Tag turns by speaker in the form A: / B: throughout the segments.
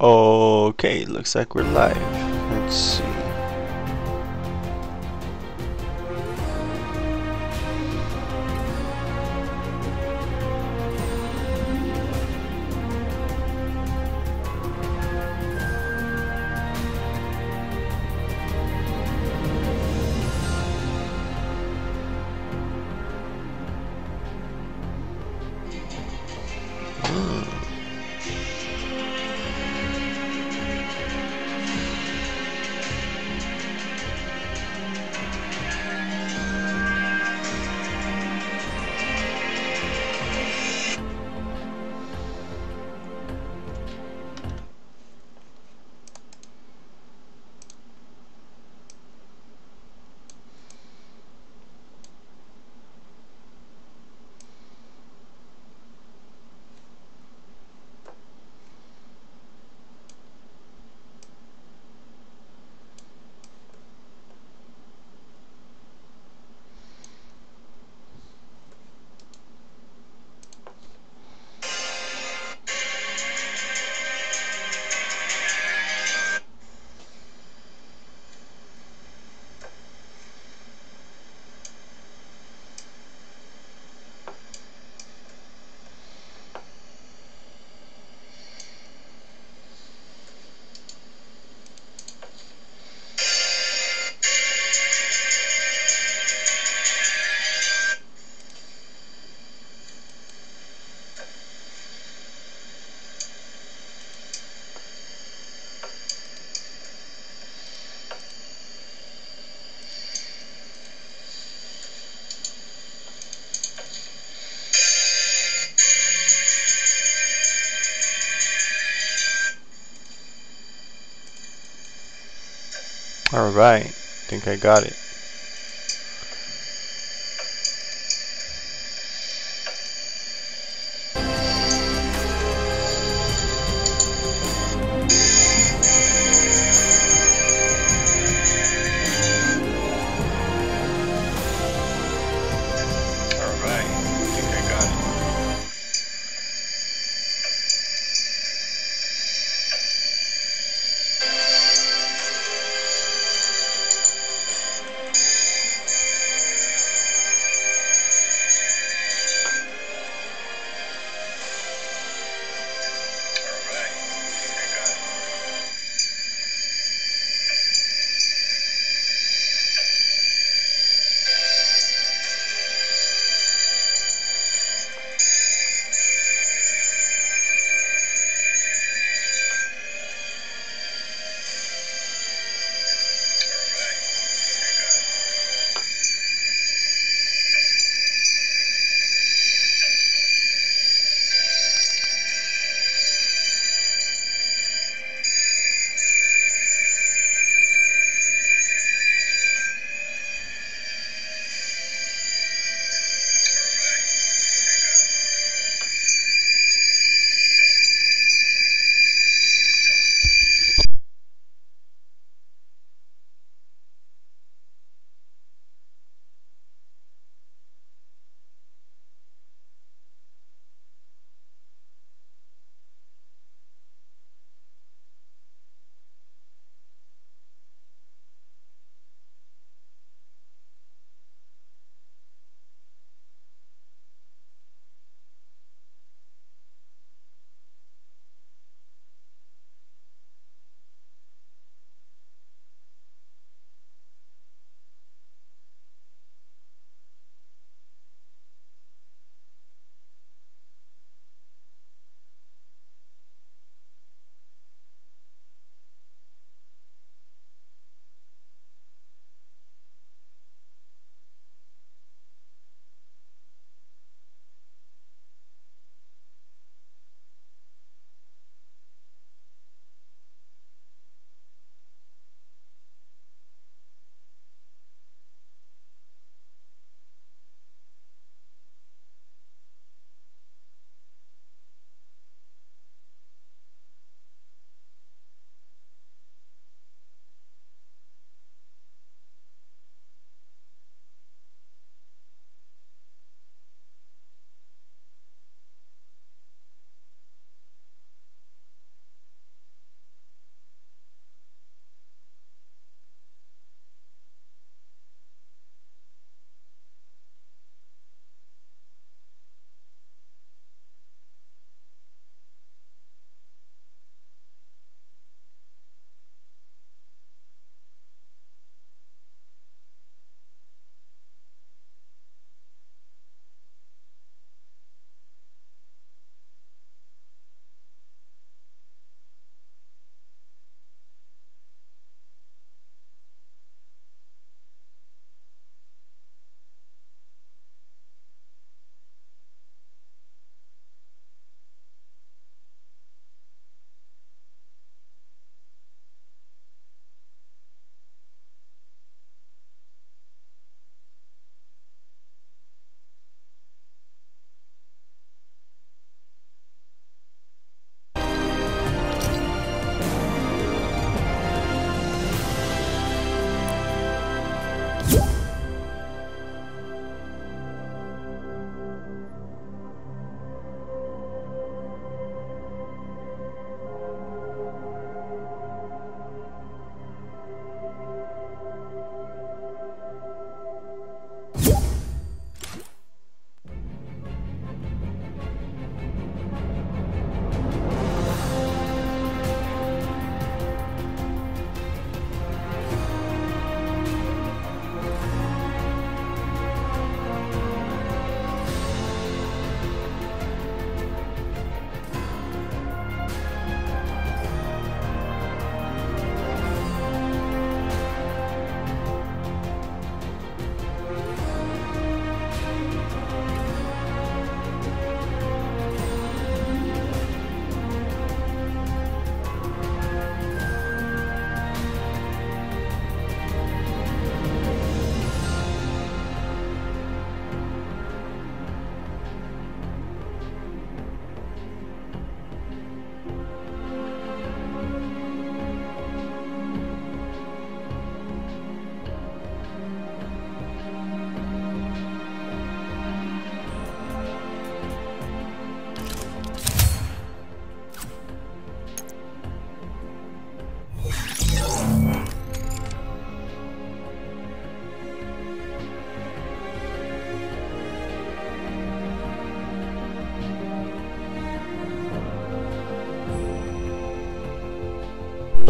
A: Okay, looks like we're live. Let's see. Alright, think I got it.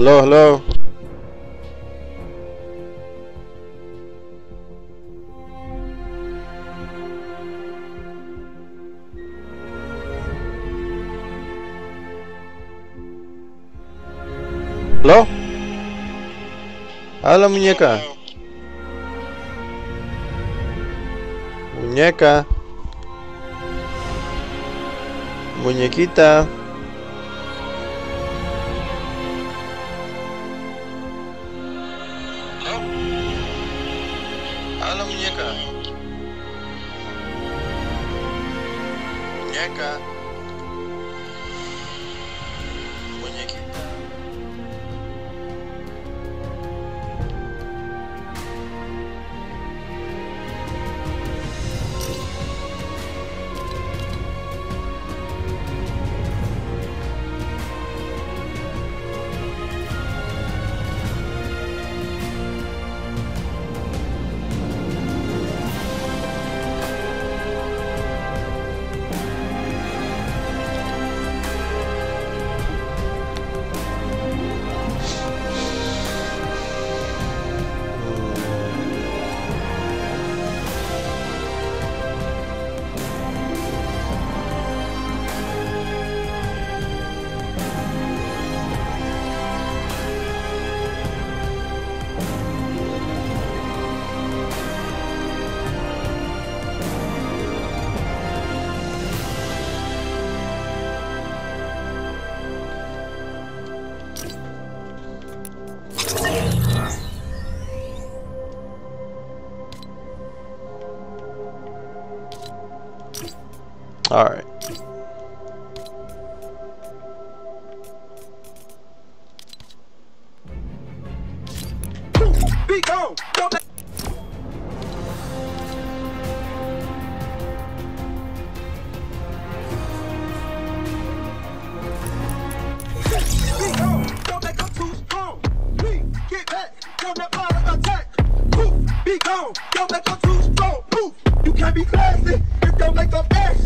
A: Hello, hello. Hello. Habla muñeca. Muñeca. Muñequita.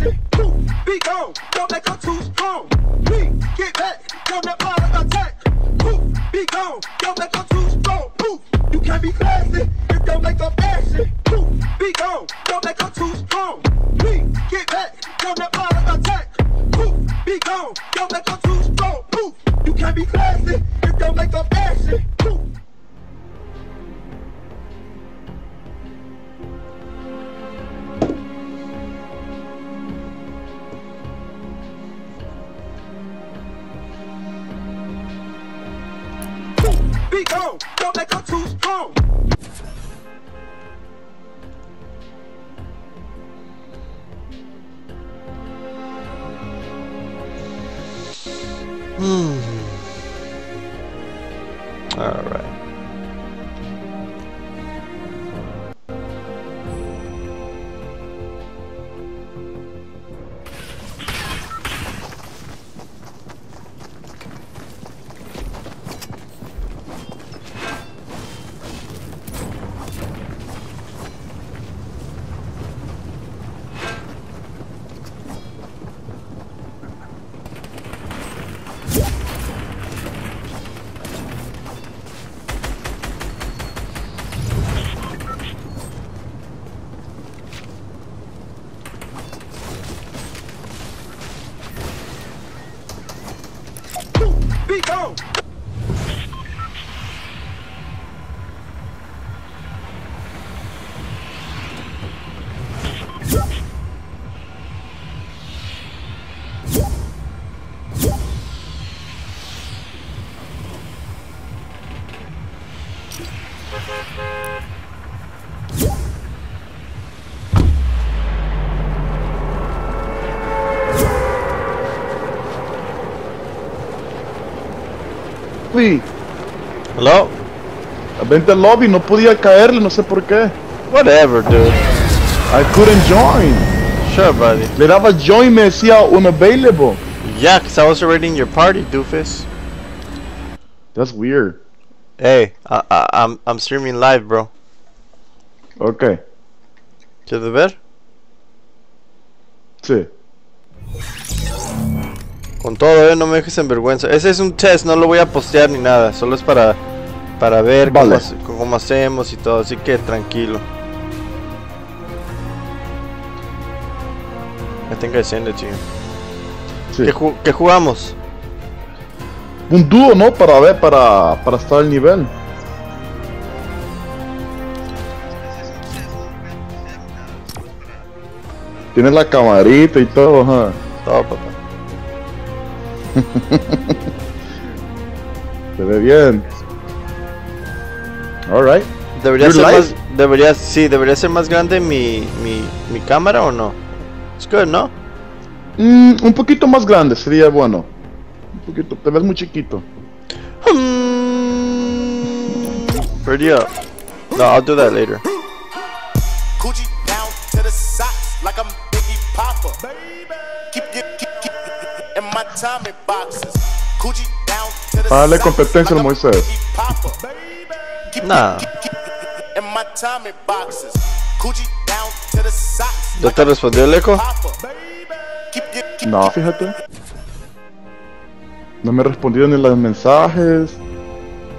B: Up
A: Hello.
C: vente al lobby, no podía caerle, no sé por qué.
A: Whatever, dude.
C: I couldn't join.
A: Sure, buddy.
C: Le daba join y me decía unavailable.
A: Yeah, cause I was already in your party, doofus.
C: That's weird.
A: Hey, I, I, I'm I'm streaming live, bro.
C: Ok,
A: ¿Quieres ver?
C: sí.
A: Con todo, eh, no me dejes en vergüenza. Ese es un test, no lo voy a postear ni nada. Solo es para, para ver cómo,
C: Vale.
A: cómo hacemos y todo. Así que tranquilo. Send it to you.
C: Sí.
A: ¿Qué, ju- qué jugamos?
C: Un dúo, ¿no? Para ver, para, para estar al nivel. Tienes la camarita y todo, ajá.
A: Todo, papá.
C: Se ve bien. Alright.
A: Debería
C: You're
A: ser
C: live?
A: más, debería, sí, debería ser más grande mi, mi, mi cámara o no? Es good, ¿no?
C: Mm, un poquito más grande sería bueno. Un poquito, te ves muy chiquito.
A: Up. No, I'll do that later.
D: Coochie down to the socks like I'm Biggie Popper. Keep, keep, keep, keep in my Tommy boxes. Coochie down to the
C: Dale competencia
D: like
C: Moisés.
D: Biggie Socks
A: ¿Ya te respondió el eco?
C: No, fíjate. No me respondieron ni los mensajes,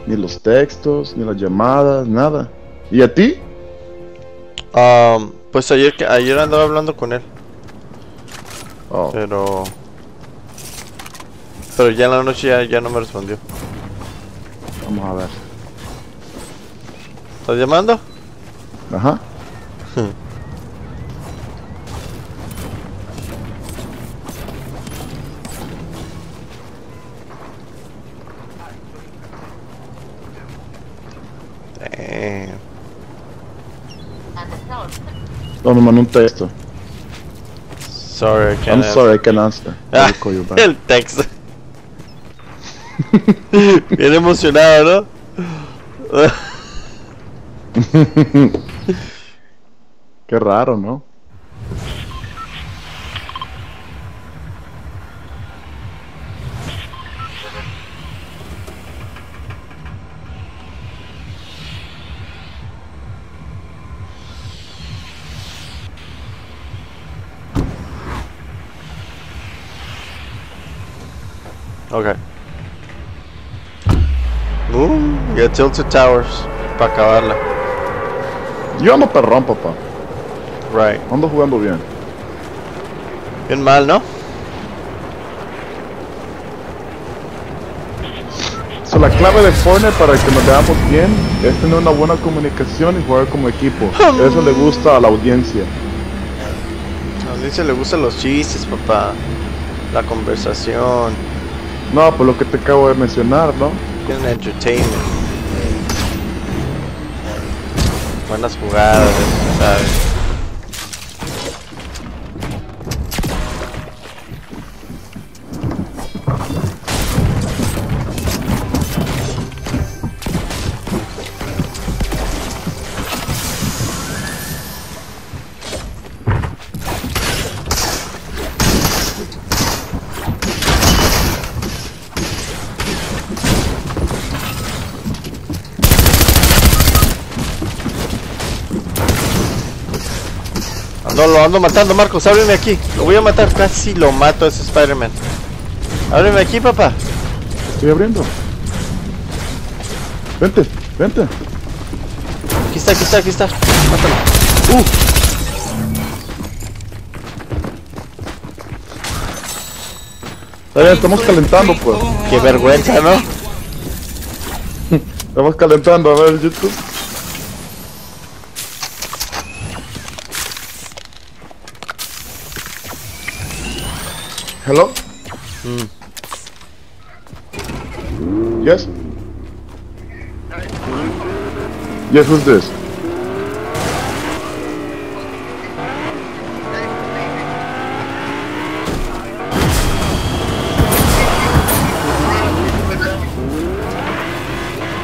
C: ni los textos, ni las llamadas, nada. ¿Y a ti?
A: Um, pues ayer, que- ayer andaba hablando con él,
C: Oh,
A: pero... Pero ya en la noche ya, ya no me respondió.
C: vamos a ver.
A: ¿Estás llamando?
C: Ajá. No, me mandó un texto.
A: Sorry, I can't
C: I'm
A: answer.
C: sorry, I can't answer.
A: Ah,
C: call you back.
A: el texto. Bien emocionado, ¿no?
C: Qué raro, ¿no?
A: Ok. Uh, ya Tilted Towers. Para acabarla.
C: Yo ando perrón, papá.
A: Right.
C: Ando jugando bien.
A: Bien mal, ¿no?
C: So, la clave de Fortnite para que nos veamos bien es tener una buena comunicación y jugar como equipo. Eso le gusta a la audiencia.
A: A la audiencia le gustan los chistes, papá. La conversación.
C: No, por lo que te acabo de mencionar, ¿no?
A: Entertainment. Buenas jugadas, ¿sabes? Ando matando, Marcos. Ábreme aquí. Lo voy a matar. Casi lo mato a ese Spider-Man. Ábreme aquí, papá.
C: Estoy abriendo. Vente, vente.
A: Aquí está, aquí está, aquí está. Mátalo.
C: Está bien, estamos calentando, pues.
A: Qué vergüenza, ¿no?
C: Estamos calentando, a ver, YouTube. Hello? Hmm. Yes? Yes, who's this?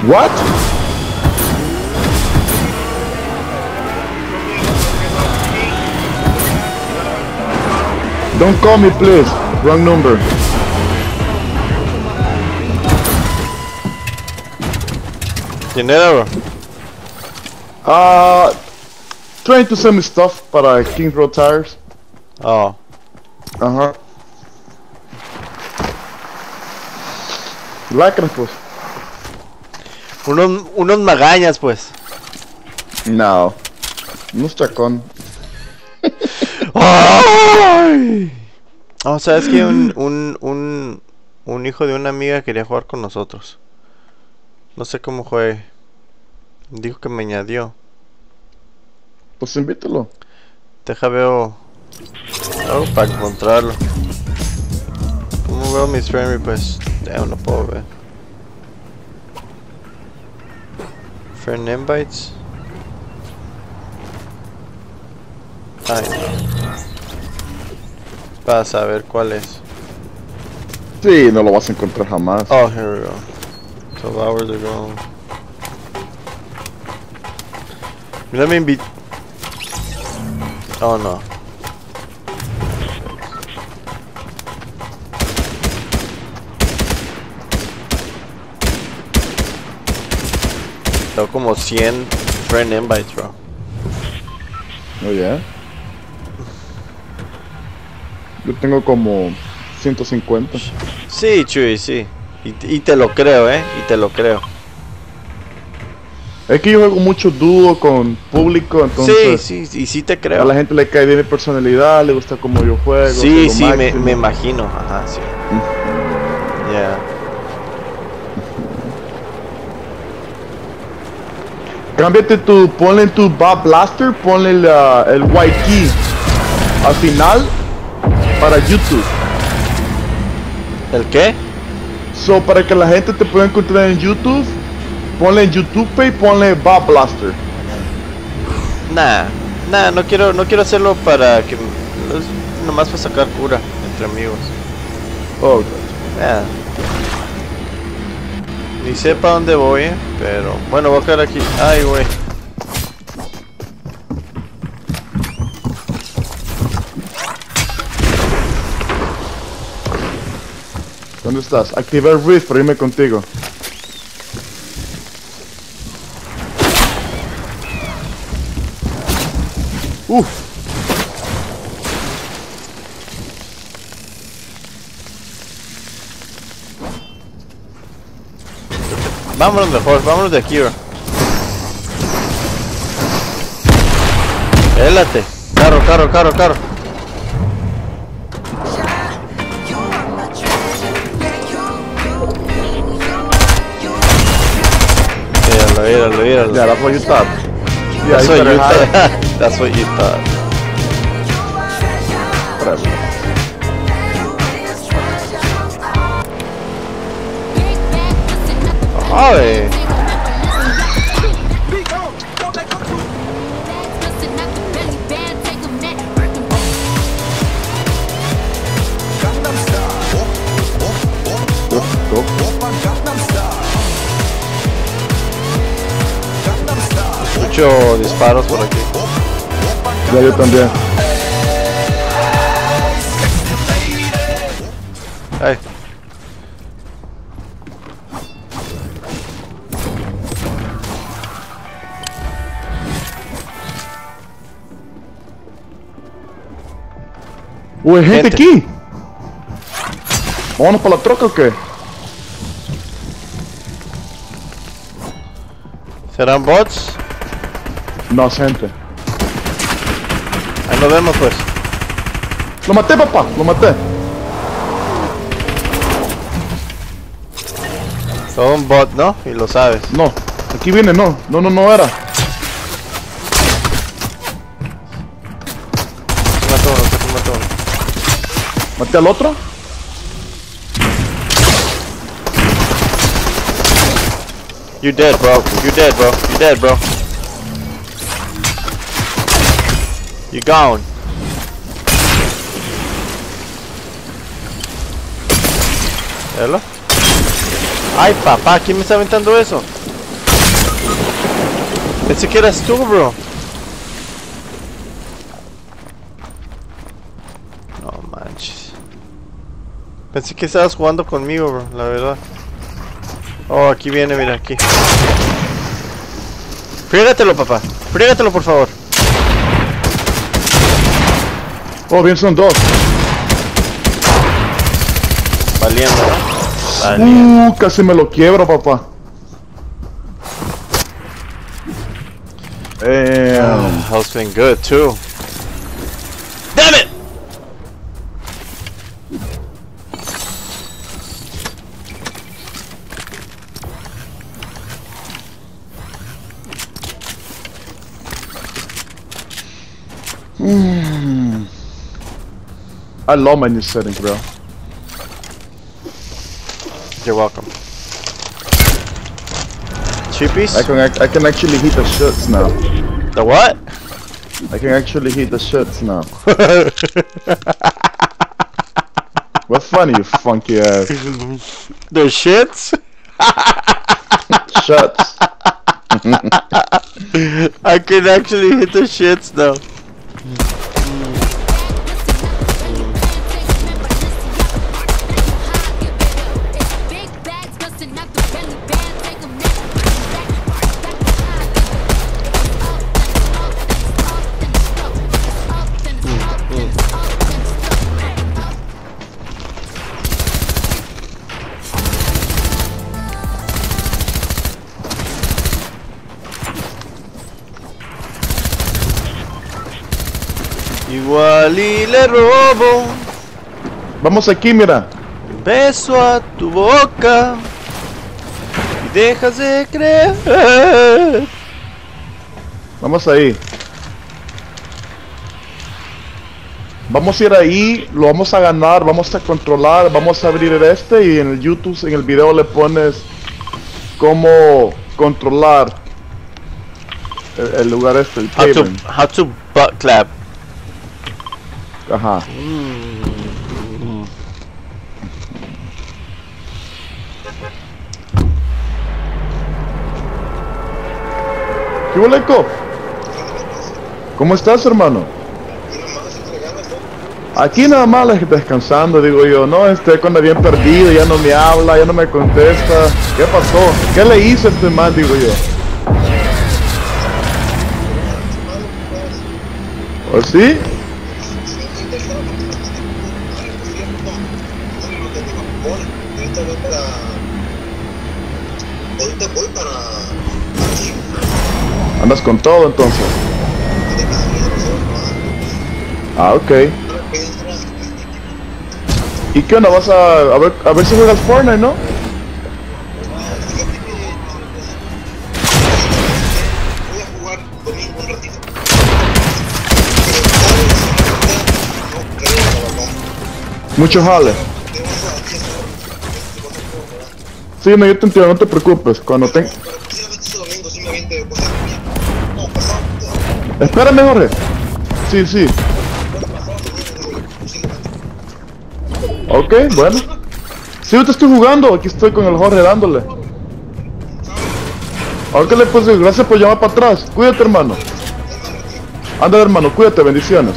C: What? Don't call me, please. Wrong number.
A: ¿Quién era, bro?
C: Uh, trying to send me stuff para Kings Road Tires.
A: Oh.
C: Ajá. Lacras, pues.
A: Unos, unos magañas, pues.
C: No. No es chacón.
A: ¡Ay! Oh, ¿sabes que un, un, un, un hijo de una amiga quería jugar con nosotros. No sé cómo juegue. Dijo que me añadió.
C: Pues invítalo.
A: Deja veo algo para encontrarlo. ¿Cómo veo mis friend requests? Damn, no puedo ver. Friend invites. Ay. Para saber cuál es.
C: Sí, no lo vas a encontrar jamás.
A: Oh, here we go. 12 hours ago. Let me be. Oh no. Tengo como 100 friend invites, bro.
C: Oh, yeah. Yo tengo como 150.
A: Sí, Chuy, sí. Y, y te lo creo, eh. Y te lo creo.
C: Es que yo juego mucho dúo con público, entonces
A: sí, sí, y sí te
C: a
A: creo.
C: la gente le cae bien mi personalidad, le gusta cómo yo juego.
A: Sí, sí, me, imagino. Ajá, sí. Ya.
C: Cámbiate tu, ponle tu Bob Blaster, ponle la- el white key al final para YouTube.
A: ¿El qué?
C: So, para que la gente te pueda encontrar en YouTube, ponle en YouTube y ponle Bob Blaster.
A: Nah, nah, no quiero, no quiero hacerlo para que nomás para sacar cura entre amigos.
C: Oh,
A: Nah. Ni sé para dónde voy, eh, pero bueno, voy a caer aquí. Ay, güey.
C: ¿Dónde estás? Activa el Rift para irme contigo. Uf.
A: Vámonos mejor, vámonos de aquí, bro. Élate. Carro, carro, carro, carro.
C: Yeah, that's what you thought. Yeah,
A: That's
C: you
A: what you
C: better
A: thought. That's what you thought.
C: Espérame.
A: Ay.
B: Be
A: Escucho disparos por aquí.
C: Ya yo también.
A: Ay.
C: Uy, hay gente
A: Gente.
C: aquí. ¿Vámonos para la troca o qué?
A: ¿Serán bots?
C: No, es gente.
A: Ahí nos vemos pues.
C: Lo maté, papá, lo maté.
A: Son un bot, ¿no? Y lo sabes.
C: No, aquí viene, no. No, no, no era.
A: Se mató uno, se mató uno.
C: Maté al otro.
A: You dead, bro. You dead, bro. You dead, bro. You gone. ¿Hello? Ay, papá, ¿quién me está aventando eso? Pensé que eras tú, bro. No manches. Pensé que estabas jugando conmigo, bro, la verdad. Oh, aquí viene, mira, aquí. Frígatelo, papá. Frígatelo, por favor.
C: Oh, bien, son dos.
A: Valiendo, ¿no?
C: Uh, casi me lo quiebro, papá. Damn.
A: Health's been good too.
C: I love my new settings, bro.
A: You're welcome. Cheapies?
C: I can I can actually hit the shits now.
A: The what?
C: I can actually hit the shits now. What's funny, you funky ass?
A: the shits?
C: Shuts.
A: I can actually hit the shits though.
C: Vamos aquí, mira.
A: un beso a tu boca y dejas de creer.
C: Vamos ahí. Vamos a ir ahí, lo vamos a ganar, vamos a controlar, vamos a abrir este y en el YouTube, en el video le pones cómo controlar el, el lugar este, el
A: How to, how to butt clap.
C: Ajá. ¿Qué hubo, Leco? ¿Cómo estás, hermano? Aquí nada más descansando, digo yo, no, este cuando bien perdido, ya no me habla, ya no me contesta. ¿Qué pasó? ¿Qué le hice a este man, digo yo? ¿O sí? Andas con todo entonces. Ah, ok. ¿Y qué onda? Vas a, a ver a ver si juegas Fortnite, ¿no? Mucho jale. Sí, no, yo te entiendo, no te preocupes. Cuando te... Espérame, Jorge. Sí, sí. Ok, bueno. Sí, yo te estoy jugando. Aquí estoy con el Jorge dándole. Ok, le pues gracias por llamar para atrás. Cuídate, hermano. Anda, hermano, cuídate, bendiciones.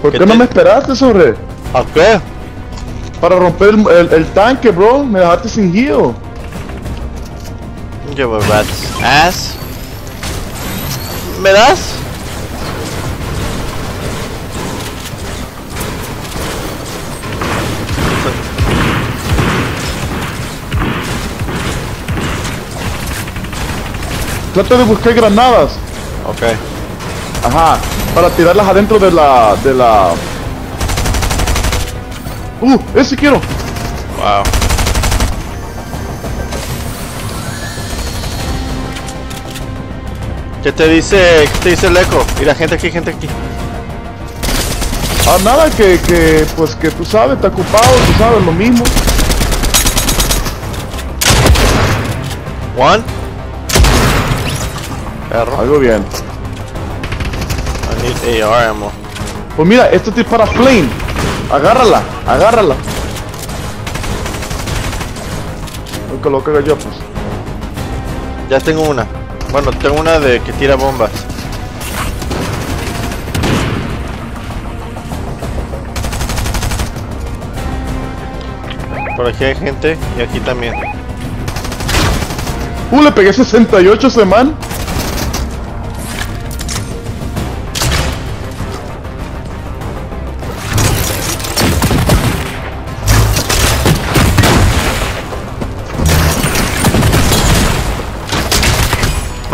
C: ¿Por
A: ¿Qué
C: qué no me esperaste, Jorge?
A: ¿A qué?
C: Para romper el, el- el tanque, bro. Me dejaste sin heal.
A: A rat's ass. ¿Me das?
C: Trata de buscar granadas.
A: Ok.
C: Ajá, para tirarlas adentro de la... de la... Uh, ese quiero.
A: Wow. ¿Qué te dice, qué te dice el eco? Mira, gente aquí, gente aquí.
C: Ah, nada, que, que, pues que tú sabes, está ocupado, tú sabes, lo mismo.
A: One. Perro.
C: Algo bien.
A: I need AR ammo.
C: Pues mira, esto es para Flame. Agárrala, agárrala. Voy a colocar yo, pues.
A: Ya tengo una. Bueno, tengo una de que tira bombas. Por aquí hay gente y aquí también.
C: Uh, le pegué 68 ese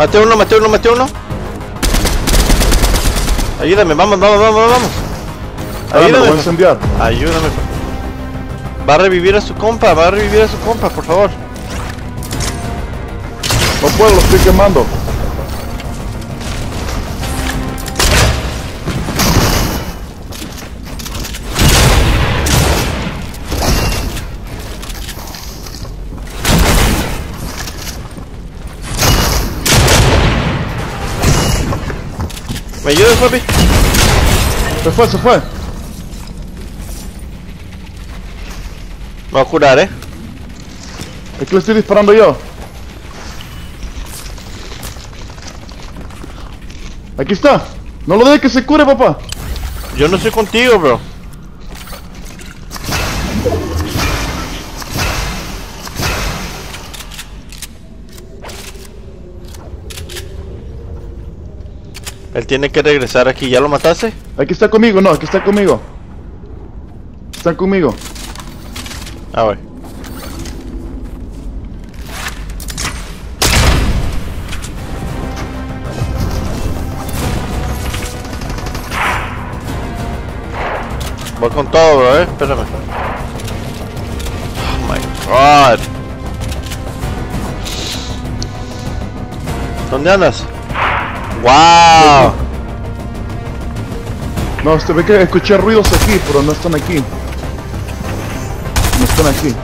A: Maté uno, maté uno, maté uno. Ayúdame, vamos, vamos, vamos, vamos.
C: Ah, voy a
A: Ayúdame.
C: incendiar.
A: Ayúdame. Va a revivir a su compa, va a revivir a su compa, por favor.
C: No puedo, lo estoy quemando.
A: ¿Me ayudas, papi?
C: Se fue, se fue.
A: Me va a curar, eh.
C: Aquí le estoy disparando yo. Aquí está. No lo dejes que se cure, papá.
A: Yo no estoy contigo, bro. Él tiene que regresar aquí. ¿Ya lo mataste?
C: Aquí está conmigo, no, aquí está conmigo. Están conmigo.
A: Ah, voy. Voy con todo, bro, eh. Espérame. Oh my god. ¿Dónde andas? Wow.
C: No, se ve que escuché ruidos aquí, pero no están aquí. No están aquí.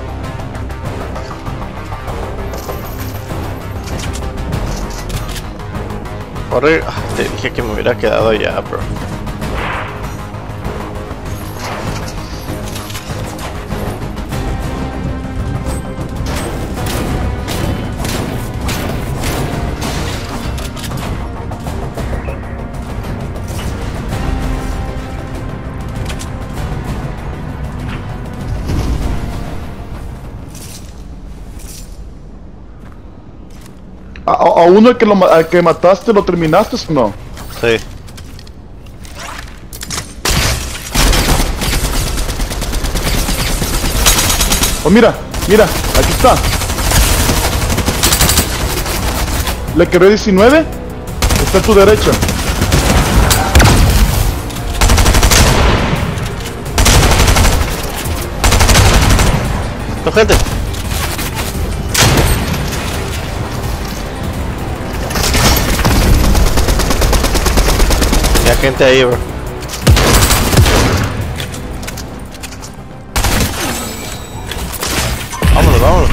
A: Corre. Ah, Te dije que me hubiera quedado allá, bro.
C: Uno que, lo, al que mataste, ¿lo terminaste o no?
A: Sí.
C: Oh, mira, mira, aquí está. Le quedé 19. Está a tu derecha.
A: No, gente. Gente ahí, bro. Vámonos, vámonos.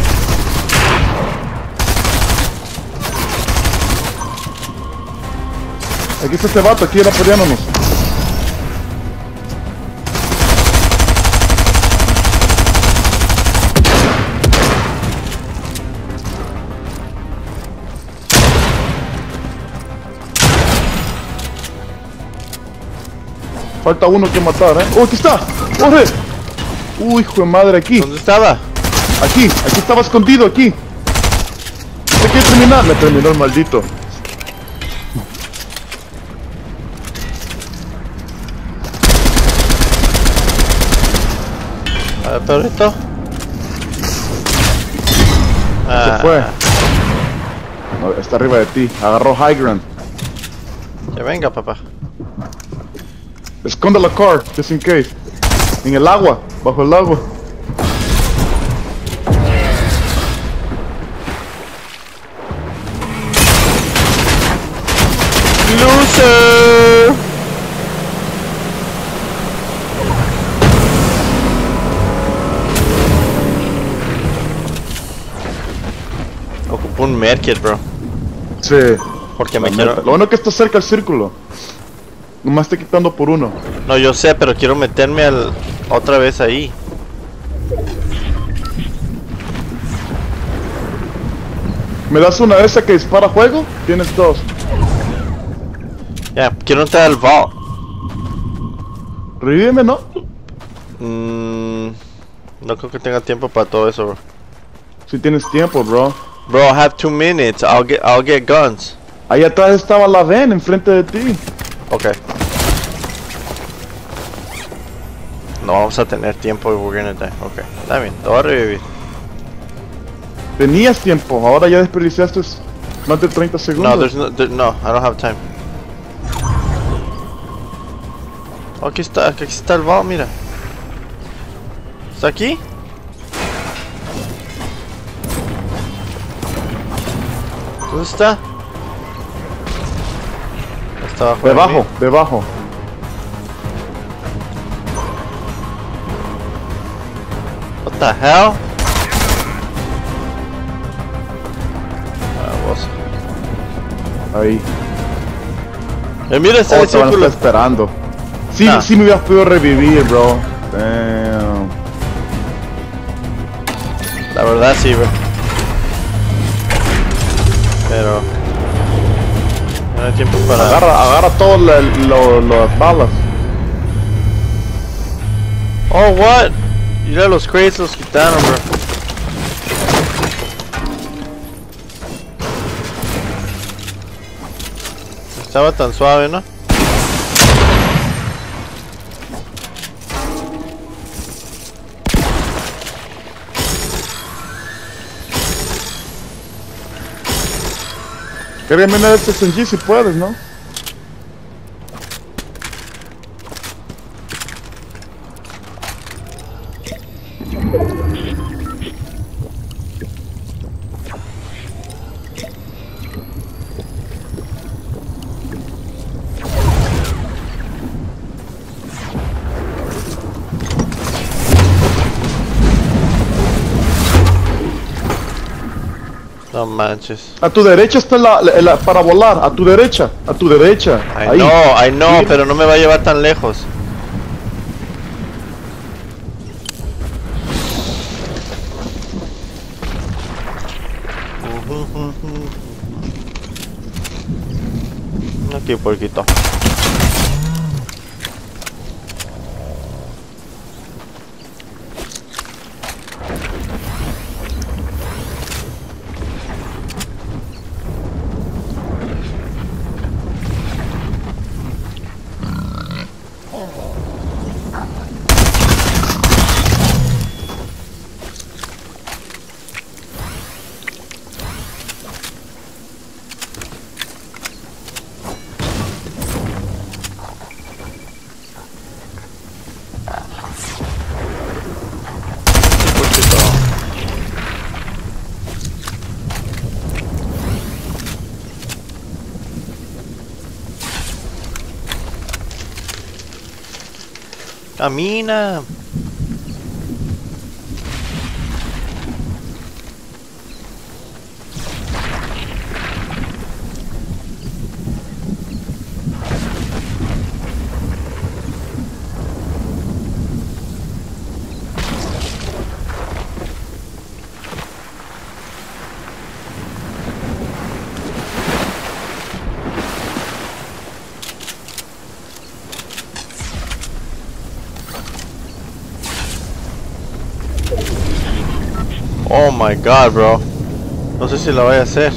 C: Aquí está este vato, aquí era peleándonos. Falta uno que matar, ¿eh? ¡Oh, aquí está! ¡Corre! ¡Uy, hijo de madre, aquí!
A: ¿Dónde estaba?
C: Aquí, aquí estaba escondido, aquí. ¿Se quiere terminar? Me terminó el maldito.
A: A ver, perrito.
C: Se
A: Ah,
C: fue. No, está arriba de ti. Agarró High Ground.
A: Que venga, papá.
C: Esconde la car, just in case. En el agua, bajo el agua.
A: Loser. Ocupo un medkit, bro.
C: Sí.
A: Porque me quiero...
C: Lo bueno que está cerca el círculo. Nomás está quitando por uno.
A: No, yo sé, pero quiero meterme al... otra vez ahí.
C: ¿Me das una de esas que dispara fuego? Tienes dos.
A: Ya, quiero entrar al vault.
C: Revíveme, ¿no?
A: Mm, no creo que tenga tiempo para todo eso, bro.
C: Si tienes tiempo, bro.
A: Bro, I have two minutes. I'll get, I'll get guns.
C: Ahí atrás estaba la ven enfrente de ti.
A: Okay. No vamos a tener tiempo y we're gonna die. Okay, está bien, te voy a revivir.
C: Tenías tiempo, ahora ya desperdiciaste Más de 30 segundos.
A: No, there's no, there, no, I don't have time. Oh, aquí está, aquí está el vault, mira. ¿Está aquí? ¿Dónde está? Está abajo. de
C: Debajo, debajo.
A: What the hell? Ah.
C: Ahí.
A: Eh, mira,
C: vez
A: círculo.
C: está esperando. Sí,
A: Ah.
C: sí me hubieras podido revivir, bro. Damn.
A: La verdad sí, bro. Tiempo para...
C: Agarra, agarra todas las balas.
A: Oh, what? Mira los crates los quitaron, bro. Estaba tan suave, ¿no?
C: Una de estas SMG si puedes,
A: ¿no? Manches.
C: A tu derecha está la, la- la- para volar. A tu derecha. A tu derecha.
A: Know, I know,
C: Sí.
A: pero no me va a llevar tan lejos. Aquí. Puerquito. Camina. My god, bro. No sé si la voy a hacer.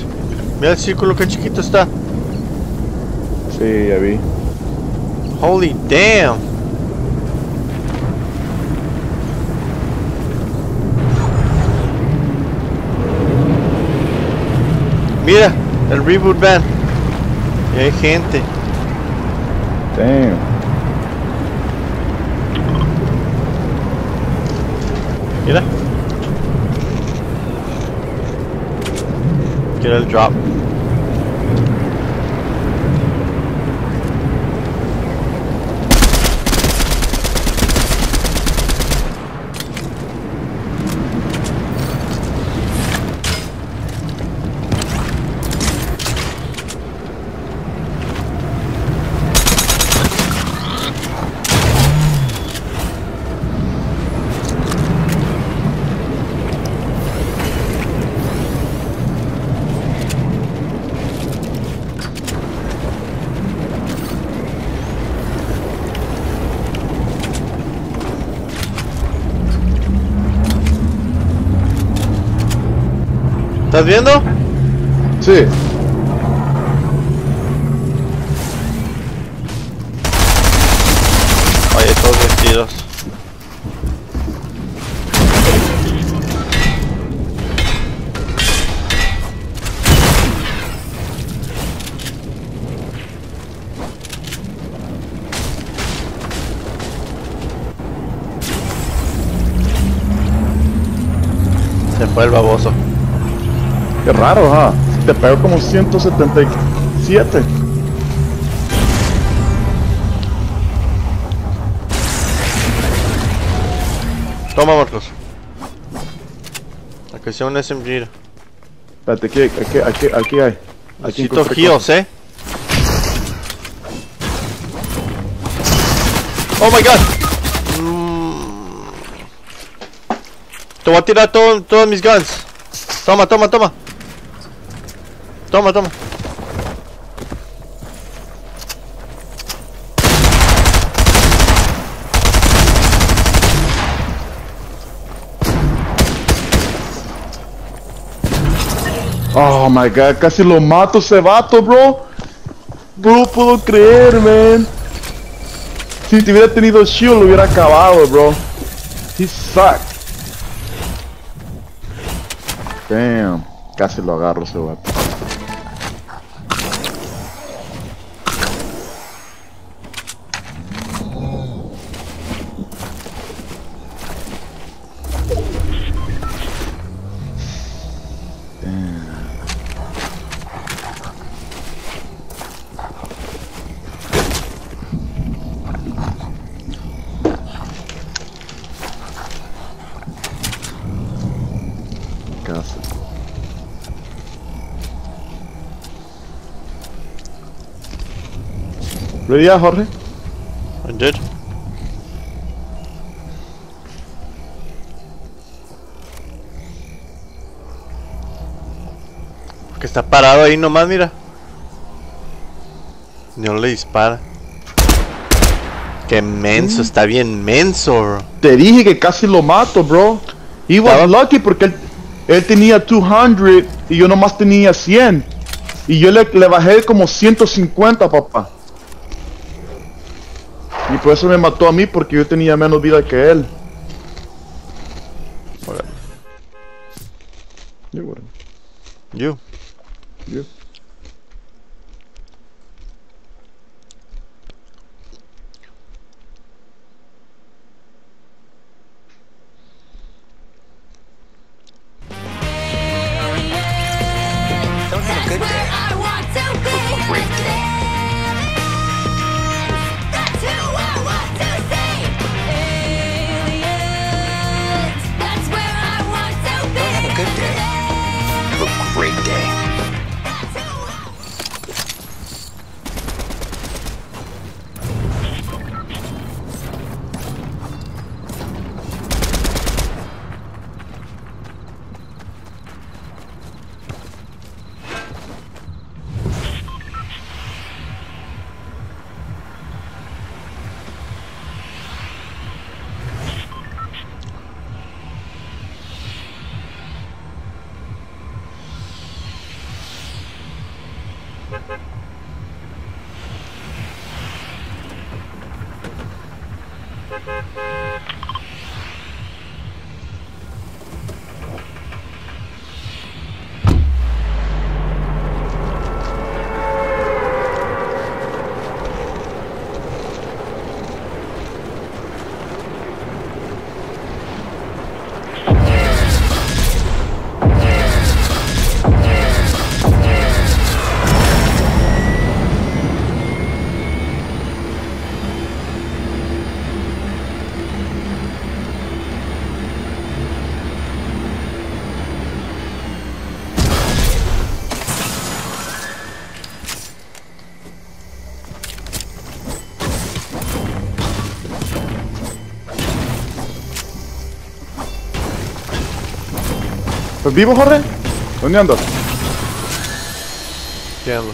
A: Mira el círculo que chiquito está.
C: Sí, ya vi.
A: Holy damn. Mira, el reboot van. Y hay gente.
C: Damn.
A: Mira. Quiero el drop.
C: Raro, ¿ah? Te pegó como 177.
A: Toma, Marcos. Aquí sea un SMG.
C: Espérate, aquí, aquí, aquí, aquí hay. Aquí
A: Necesito eh. Oh my god. Mm. Te voy a tirar todo, todos mis guns. Toma, toma, toma. Toma, toma.
C: Oh my god, casi lo mato ese vato, bro. No puedo creer, man. Si te hubiera tenido shield, lo hubiera acabado, bro. He sucked. Damn. Casi lo agarro ese vato. ¿Ready ya, Jorge?
A: Did. Que está parado ahí nomás, mira. No le dispara. Qué menso, está bien menso, bro.
C: Te dije que casi lo mato, bro. He was
A: Estaba-
C: lucky porque él, él tenía 200 y yo nomás tenía 100. Y yo le, le bajé como 150, papá. Y por eso me mató a mí porque yo tenía menos vida que él.
A: You.
C: Yeah.
E: Day.
C: ¿Estás vivo, Jorge? ¿Dónde andas?
A: Entiendo.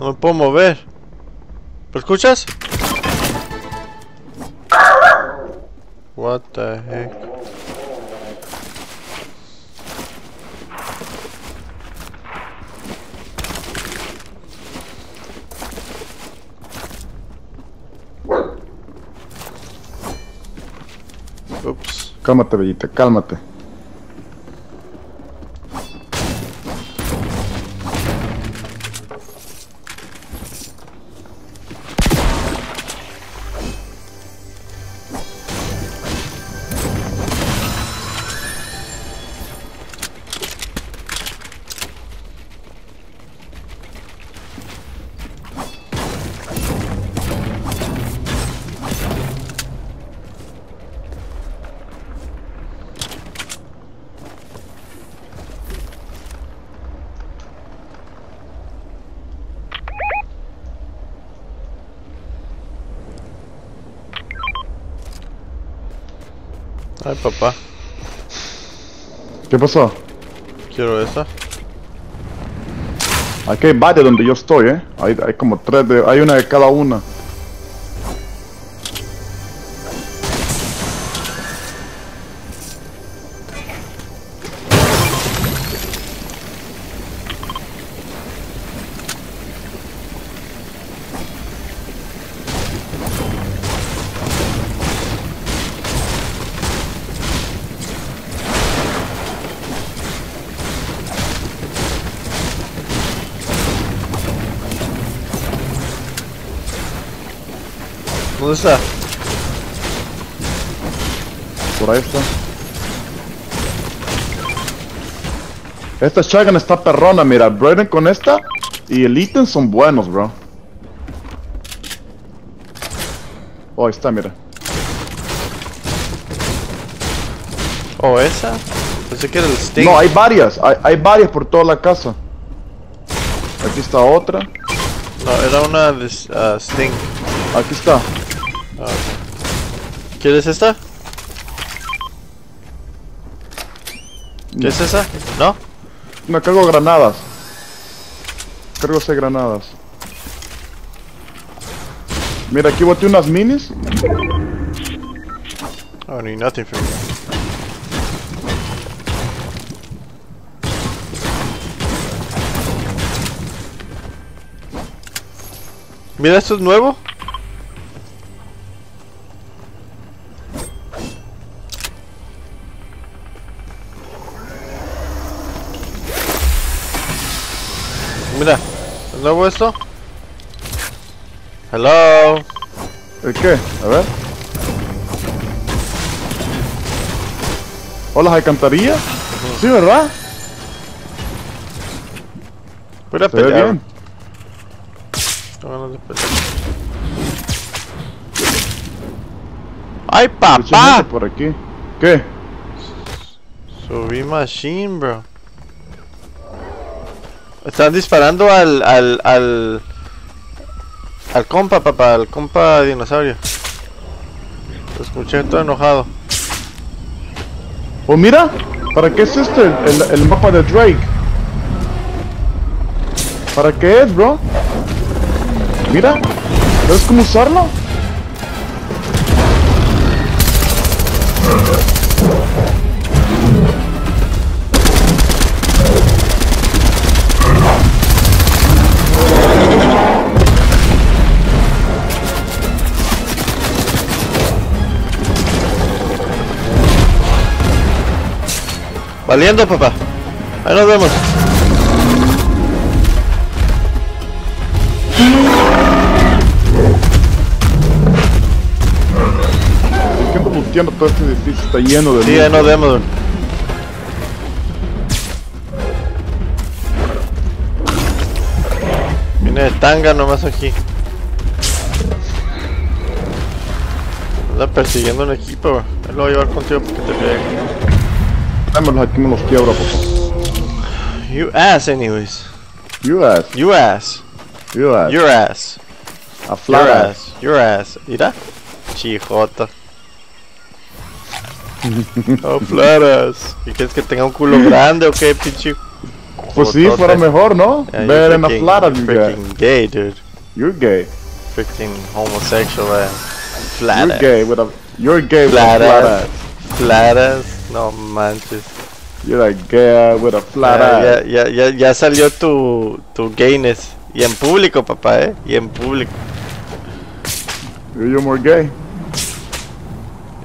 A: No me puedo mover. ¿Lo escuchas? What the heck? Oops.
C: Cálmate, Bellita, cálmate.
A: Ay, papá.
C: ¿Qué pasó?
A: Quiero esa.
C: Aquí hay varias donde yo estoy, ¿eh? Hay, hay como tres, de, hay una de cada una. Esta shotgun está perrona, mira. Braden con esta y el ítem son buenos, bro. Oh, ahí está, mira.
A: Oh, esa. Pensé que era el Sting.
C: No, hay varias. Hay, hay varias por toda la casa. Aquí está otra.
A: No, era una de ah, Sting.
C: Aquí está.
A: ¿Quieres esta? ¿Qué es esa? ¿No?
C: Me cargo granadas. Cargo seis granadas. Mira, aquí boté unas minis.
A: I don't need nothing from you. Mira, esto es nuevo. ¿Es nuevo esto? Hello.
C: ¿El qué? A ver. ¿O las alcantarillas? Sí, ¿verdad?
A: Voy a pelear.
C: bien.
A: ¡Ay, papá!
C: por aquí. ¿Qué?
A: Subí machine, bro. Están disparando al, al, al, al compa, papá, al compa dinosaurio. Lo escuché todo enojado.
C: Oh, mira. ¿Para qué es este? El, el- el mapa de Drake. ¿Para qué es, bro? Mira. ¿Sabes cómo usarlo?
A: Valiendo, papá. Ahí nos vemos.
C: ¿Por qué ando looteando todo este edificio? Está lleno de
A: Sí, ahí nos vemos. Viene de tanga nomás aquí. Anda persiguiendo un equipo. Él lo voy a llevar contigo porque te pegue.
C: Aquí, me los quiebro, papá.
A: You ass, anyways.
C: You ass.
A: You ass.
C: You ass.
A: Your ass.
C: A
A: Your
C: ass.
A: ass. Your ass. Mira. Chijota. oh, flat ass. ¿Y quieres que tenga un culo grande o qué, pinche?
C: Pues sí, fuera mejor, ¿no?
A: Yeah,
C: Ver
A: you're
C: en a flat ass,
A: you're freaking gay, dude.
C: You're gay.
A: Freaking homosexual ass. Flat
C: You're
A: ass.
C: gay with a. You're gay with
A: Flat
C: a flat
A: ass.
C: ass.
A: Flat ass. No manches.
C: You're a gay with a flat
A: Ah, ya, ya, ya, ya salió tu, tu gayness. Y en público, papá, eh. Y en público.
C: You're more gay.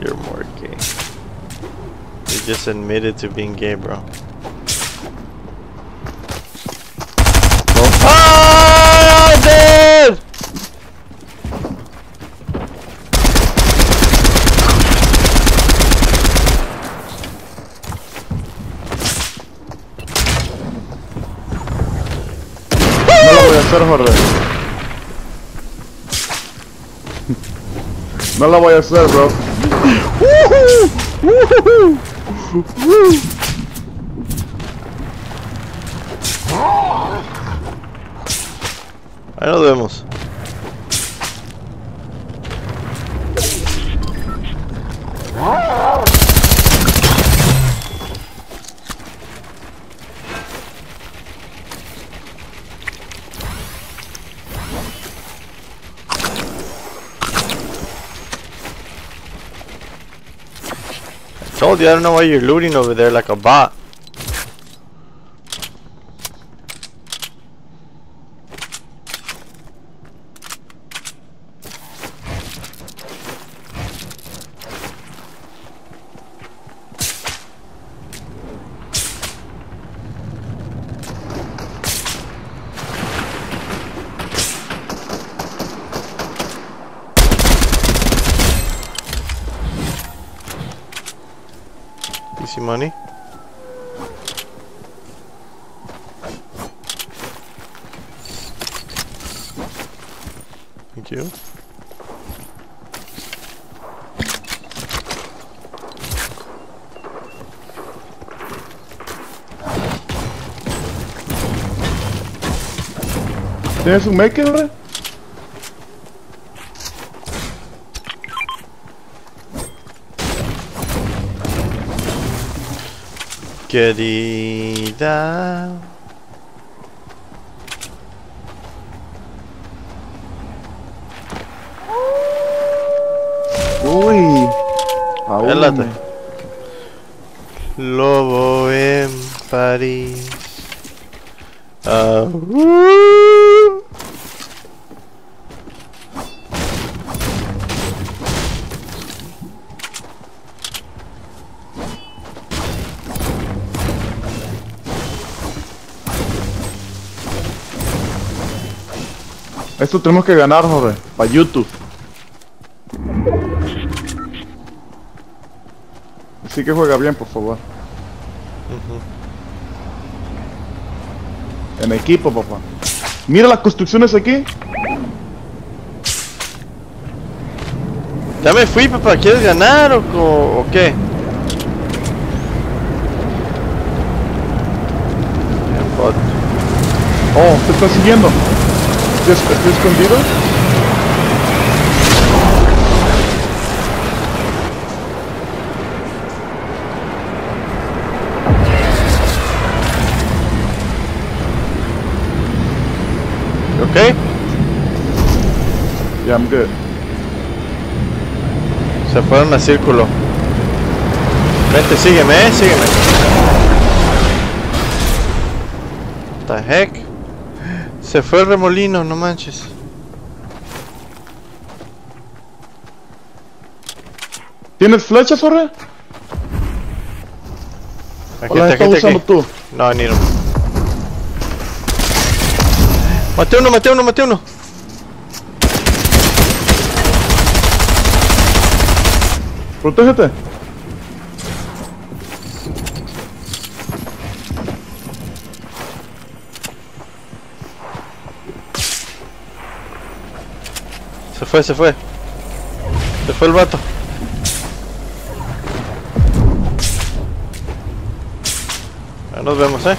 A: You're more gay. You just admitted to being gay, bro. Oh, dude!
C: No No lo voy a hacer, bro.
A: Ahí nos vemos. Told you I don't know why you're looting over there like a bot.
C: ¿Tienes un maker, Jorge?
A: Querida.
C: Esto tenemos que ganar, Jorge. Para YouTube. Así que juega bien, por favor. En equipo, papá. Mira las construcciones aquí.
A: Ya me fui, papá. ¿Quieres ganar o, o qué?
C: Oh, te están siguiendo. ¿Estoy, estoy escondido?
A: Okay?
C: Yeah, I'm good.
A: Se fueron a círculo. Vente, sígueme, eh, sígueme. What the heck? Se fue el remolino, no manches.
C: ¿Tienes flechas, Jorge?
A: Aquí
C: ¿O las
A: está, está,
C: usando
A: aquí.
C: tú?
A: No, ni uno. Maté uno, maté uno, maté uno.
C: Protégete.
A: Fue, se fue. Se fue el vato. Ya nos vemos, eh.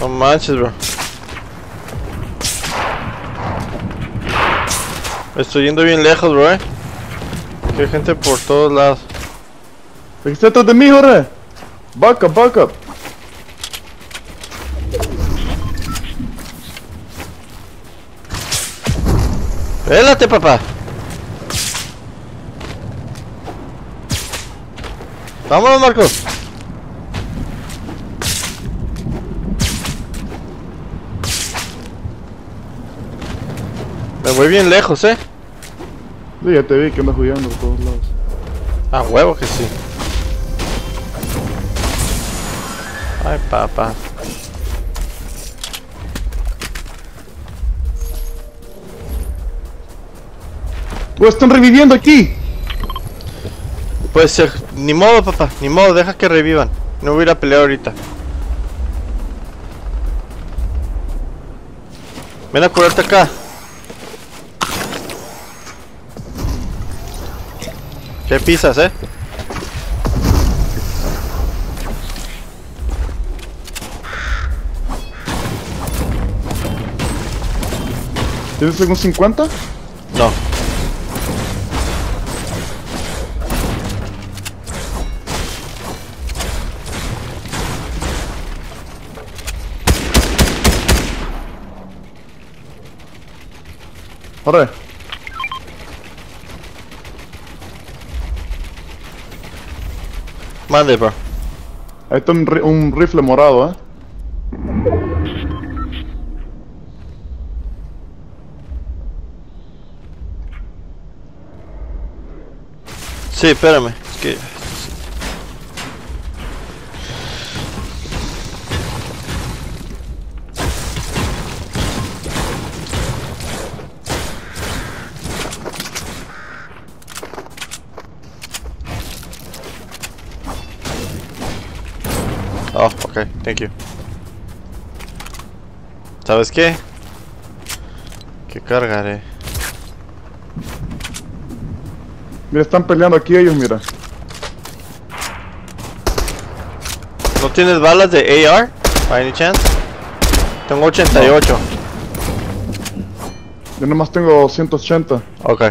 A: No manches, bro. Estoy yendo bien lejos, bro, eh. Que hay gente por todos lados.
C: Está atrás de mí, Jorge. Back up, back up.
A: Pélate, papá. Vámonos, Marcos. Me voy bien lejos, eh.
C: Sí, ya te vi que andas jugando por todos lados.
A: A huevo que sí. Ay, papá.
C: ¡Oh, están reviviendo aquí!
A: Pues eh, ni modo, papá, ni modo, deja que revivan. No voy a ir a pelear ahorita. Ven a curarte acá. ¿Qué pisas, eh?
C: ¿Tienes algún 50?
A: No.
C: Corre.
A: Mande, bro.
C: Ahí está un, ri- un rifle morado, eh.
A: Sí, espérame. es que... thank you. ¿Sabes qué? Que cargaré.
C: Mira, están peleando aquí ellos, mira.
A: ¿No tienes balas de AR? By any chance? Tengo 88.
C: Yo nomás tengo 180.
A: Ok.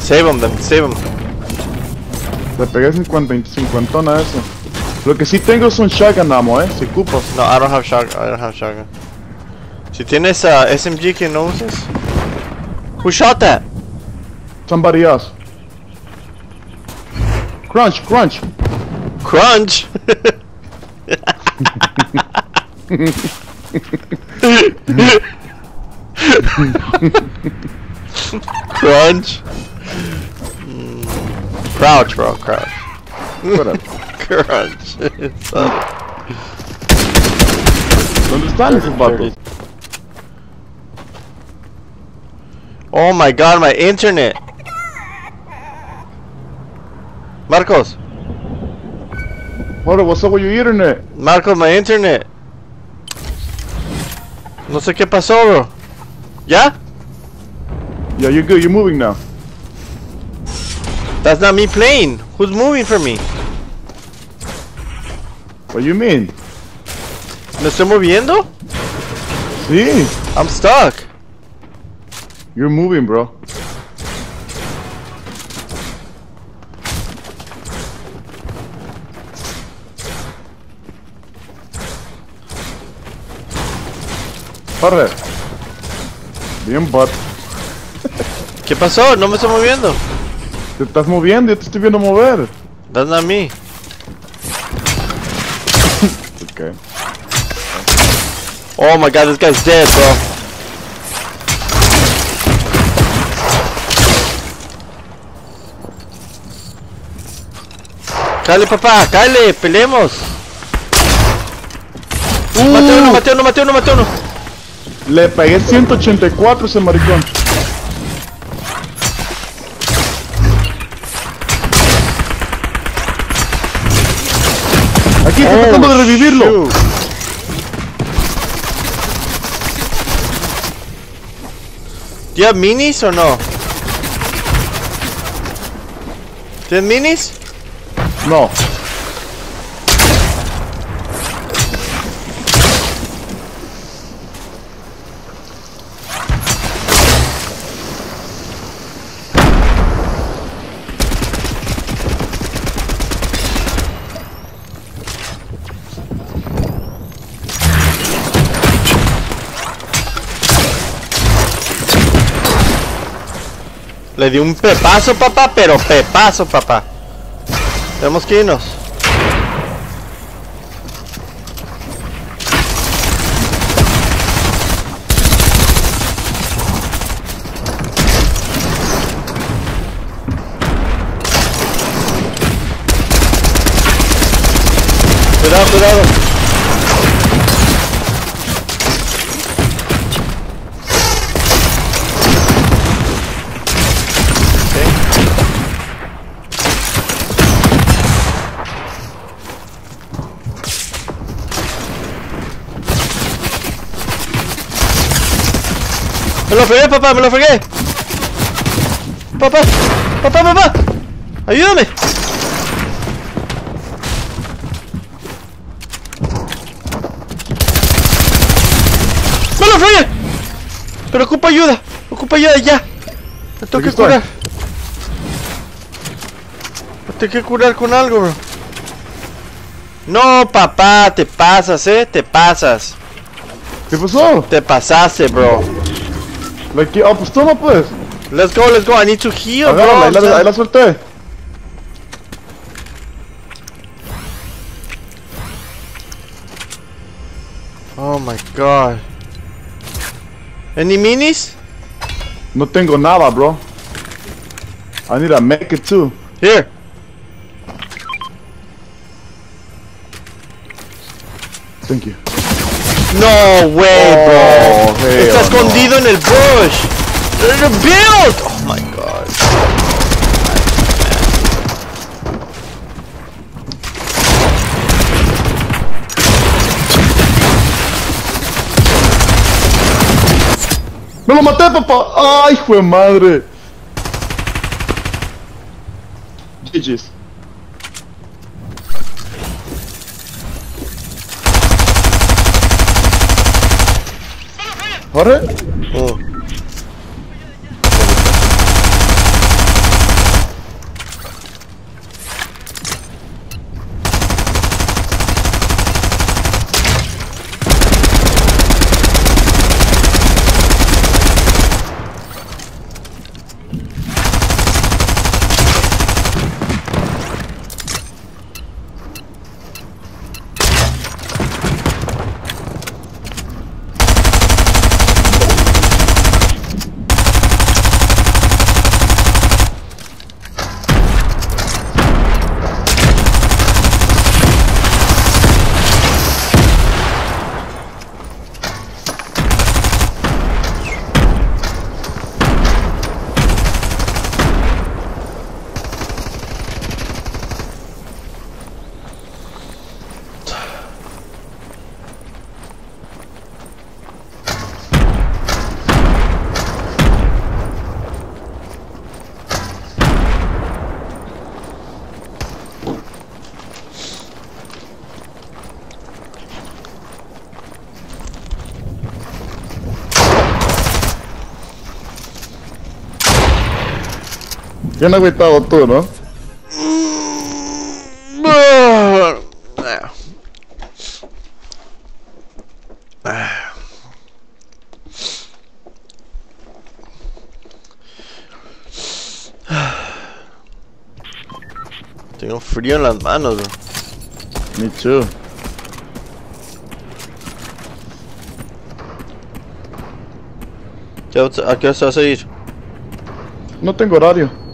A: Save them, then. Save them.
C: Le pegué 50, 50 a eso. Lo que sí tengo es un shotgun ammo, eh. Si ocupas.
A: No, I don't have shotgun. I don't have shotgun. Si tienes uh, SMG que no uses. Who shot that?
C: Somebody else. Crunch, crunch.
A: Crunch. Crunch. Mm. Crouch, bro. Crouch.
C: Whatever.
A: Crunch. So- mm.
C: ¿Dónde están
A: oh my god, my internet. Marcos.
C: What, what's up with your internet?
A: Marcos, my internet. No sé qué pasó, bro. ¿Ya?
C: Yeah, you're good. You're moving now.
A: That's not me playing. Who's moving for me?
C: What you mean?
A: ¿Me estoy moviendo?
C: Sí.
A: I'm stuck.
C: You're moving, bro. Corre. Bien, bot.
A: ¿Qué pasó? No me estoy moviendo.
C: Te estás moviendo, yo te estoy viendo mover.
A: That's not me.
C: Okay.
A: Oh my god, this guy's dead, bro. Cale, papá, cale, peleemos. Mate uno, mate uno, mate uno, mate uno.
C: Le pegué 184 a ese maricón. Aquí estoy tratando de revivirlo.
A: shoot. Have minis o no? ¿Tienes minis?
C: No.
A: Le di un pepazo, papá, pero pepazo, papá. Tenemos que irnos. Cuidado, cuidado. Me lo fregué, papá, me lo fregué. Papá, papá, papá. Ayúdame. ¡Me lo fregué! Pero ocupa ayuda. Ocupa ayuda ya. Me tengo que curar. Me tengo que curar con algo, bro. No, papá, te pasas, eh. Te pasas.
C: ¿Qué pasó?
A: Te pasaste, bro.
C: Que- Ah, pues toma pues.
A: Let's go, let's go. I need to heal, bro.
C: Agárrala, ahí la, ahí la solté.
A: Oh my god. Any minis?
C: No tengo nada, bro. I need to make it too.
A: Here.
C: Thank you.
A: No way,
C: Oh,
A: bro. Está escondido en el bush. Build. Oh my god.
C: ¡Me lo maté, papá! ¡Ay, fue madre! GG's. ¿Ahora?
A: Oh.
C: Bien agüitado tú, ¿no?
A: Tengo frío en las manos.
C: Me too.
A: ¿Qué hora- ¿A qué vas a ir?
C: No tengo horario.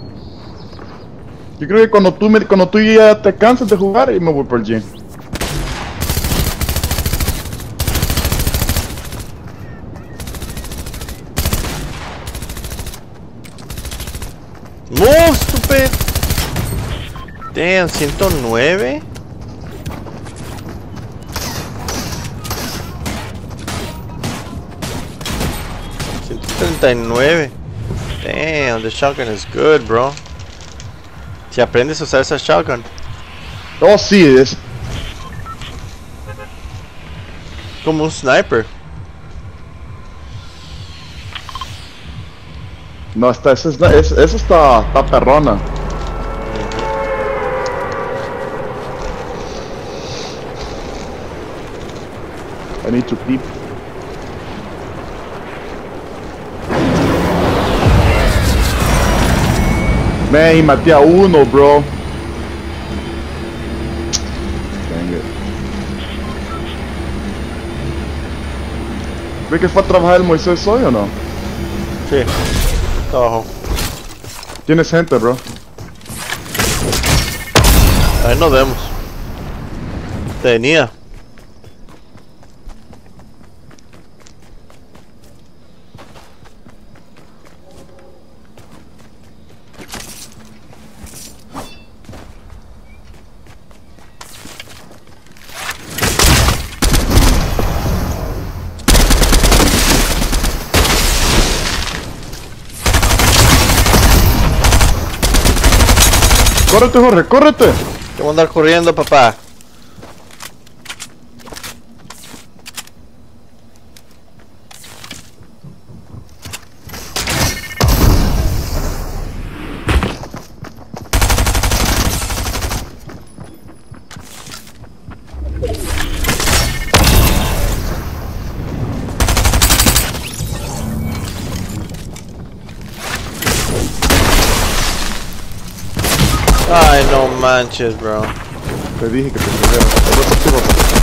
C: Yo creo que cuando tú, me, cuando tú ya te cansas de jugar y me voy por el gym.
A: Move, stupid. Damn, 109. $139. Damn, the shotgun is good, bro. Si aprendes a usar esa shotgun,
C: Oh, sí, es.
A: como un sniper.
C: No, está, esa, es, es- esa está, está perrona. I need to peep. Man, maté a uno, bro. Dang it. ¿Ve que fue a trabajar el Moisés hoy o no?
A: Sí. Está abajo.
C: Tienes gente, bro.
A: Ahí nos vemos. Tenía.
C: ¡Córrete, Jorge! ¡Córrete!
A: Tengo que andar corriendo, papá. Ay, no manches, bro.
C: Te dije que te saliera. Pero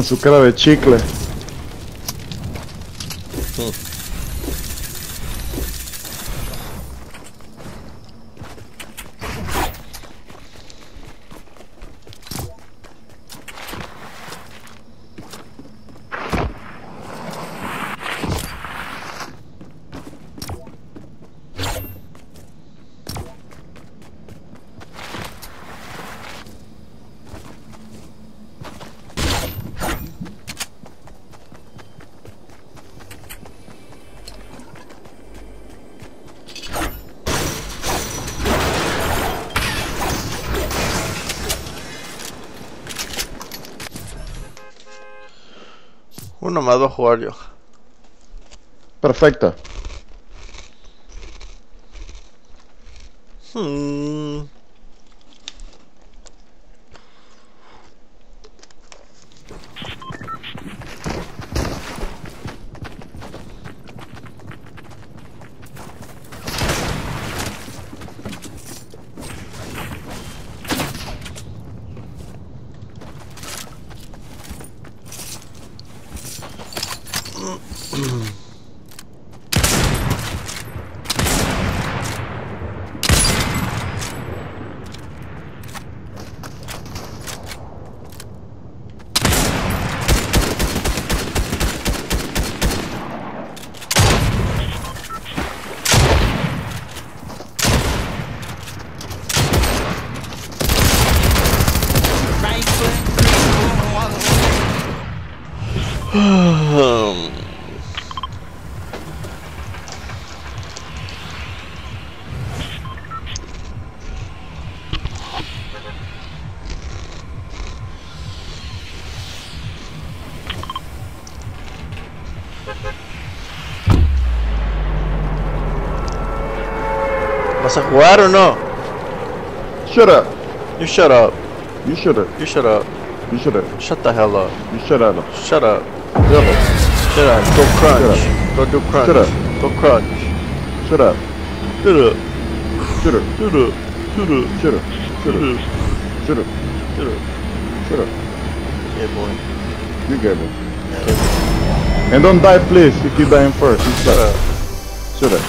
C: Con su cara de chicle.
A: Uno más va a jugar yo.
C: Perfecto.
A: ¿Vas a jugar o no?
C: Shut up.
A: You shut up.
C: You shut up.
A: You shut up.
C: You shut up.
A: Shut the hell up.
C: You shut up.
A: Shut up.
C: Shut up.
A: Shut up. Go crunch. Go do crunch.
C: Shut up.
A: Go crunch.
C: Shut up.
A: Shut up.
C: Shut up.
A: Shut up. Shut up.
C: Shut up. Shut up. Shut up.
A: Shut up.
C: Shut up.
A: Yeah, boy.
C: You get it. And don't die, please. If you dying first, you
A: Shut up.
C: Shut up.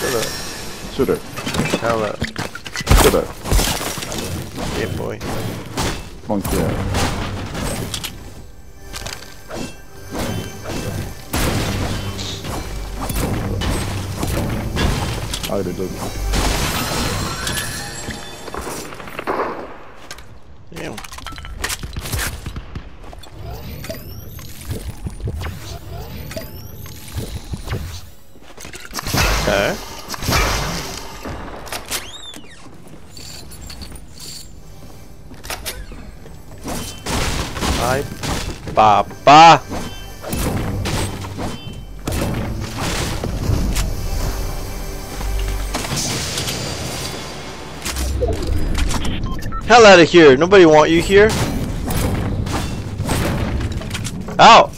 A: Shut up.
C: Shut up.
A: Okay. Ay, papá. Hell out of here. Nobody want you here. Out.